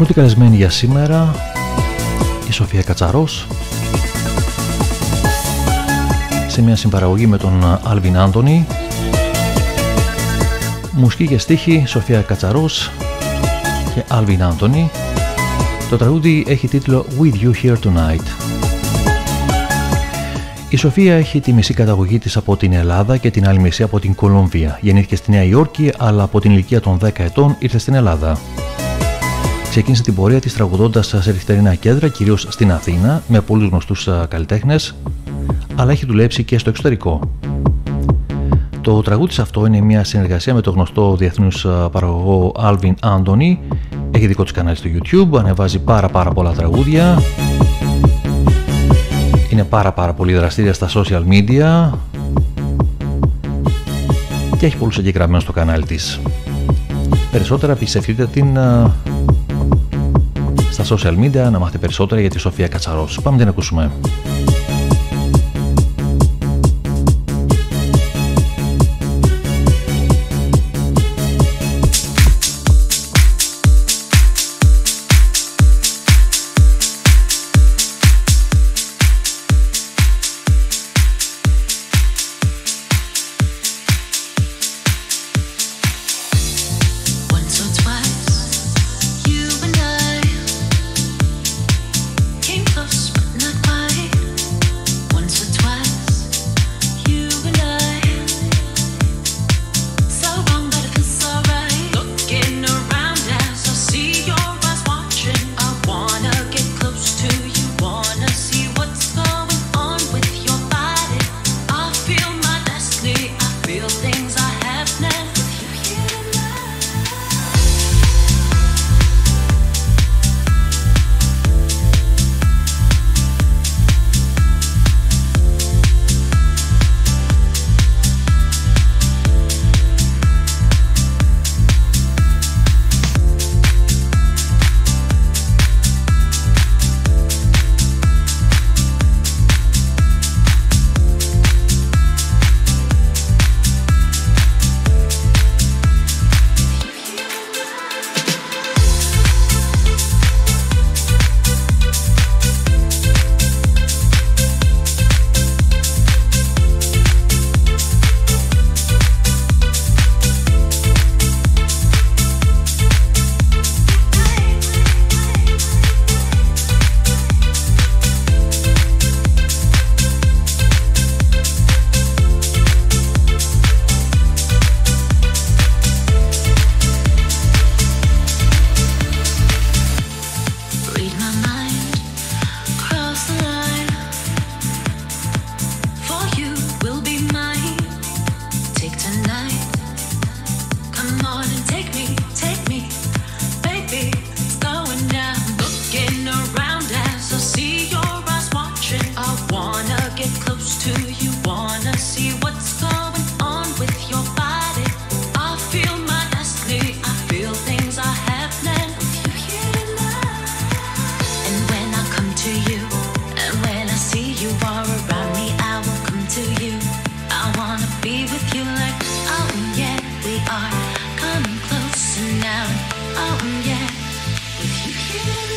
Πρώτη καλεσμένη για σήμερα η Σοφία Κατσαρός σε μια συμπαραγωγή με τον Άλβιν Άντωνη Μουσική και στίχη Σοφία Κατσαρός και Άλβιν Άντωνη Το τραγούδι έχει τίτλο With You Here Tonight η Σοφία έχει τη μισή καταγωγή της από την Ελλάδα και την άλλη μισή από την Κολομβία. Γεννήθηκε στη Νέα Υόρκη, αλλά από την ηλικία των 10 ετών ήρθε στην Ελλάδα. Ξεκίνησε την πορεία της τραγουδώντας σε νυχτερινά κέντρα, κυρίως στην Αθήνα, με πολλούς γνωστούς καλλιτέχνες, αλλά έχει δουλέψει και στο εξωτερικό. Το τραγούδι αυτό είναι μια συνεργασία με το γνωστό διεθνούς παραγωγό Alvin Anthony. Έχει δικό της κανάλι στο YouTube, ανεβάζει πάρα πάρα πολλά τραγούδια. Είναι πάρα πάρα πολύ δραστήρια στα social media και έχει πολλούς εγγεγραμμένους στο κανάλι της. Περισσότερα πιστευτείτε την στα social media να μάθετε περισσότερα για τη Σοφία Κατσαρός. Πάμε την ακούσουμε. down. Oh yeah, if you hear